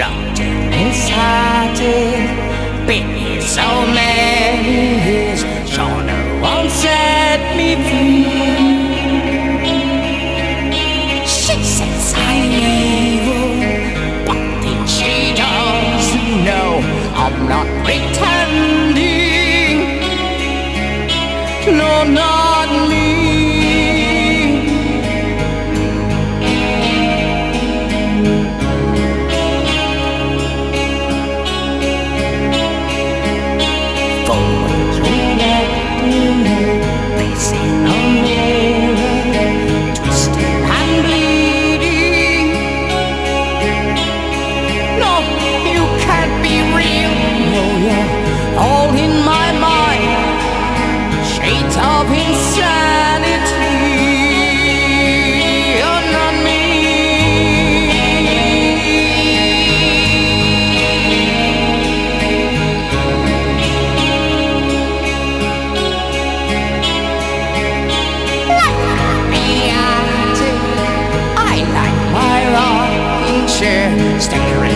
locked inside it. Been so many years, sure no one set me free. She says I'm evil, but then she doesn't know I'm not pretending. No, no. share. Stay around.